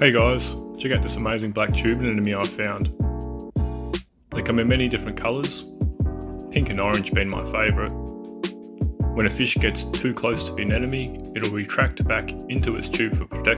Hey guys, check out this amazing black tube anemone I found. They come in many different colours, pink and orange being my favourite. When a fish gets too close to the anemone, it'll retract back into its tube for protection.